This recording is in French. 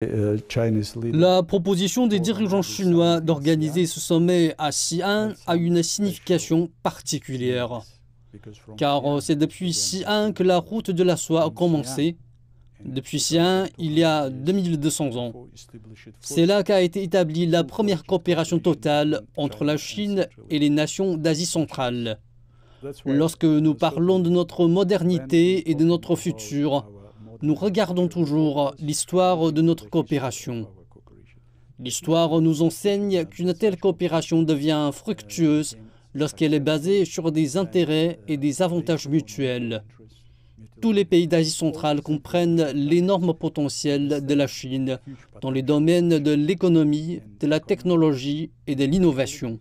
La proposition des dirigeants chinois d'organiser ce sommet à Xi'an a une signification particulière, car c'est depuis Xi'an que la route de la soie a commencé. Depuis Xi'an, il y a 2200 ans. C'est là qu'a été établie la première coopération totale entre la Chine et les nations d'Asie centrale. Lorsque nous parlons de notre modernité et de notre futur, nous regardons toujours l'histoire de notre coopération. L'histoire nous enseigne qu'une telle coopération devient fructueuse lorsqu'elle est basée sur des intérêts et des avantages mutuels. Tous les pays d'Asie centrale comprennent l'énorme potentiel de la Chine dans les domaines de l'économie, de la technologie et de l'innovation.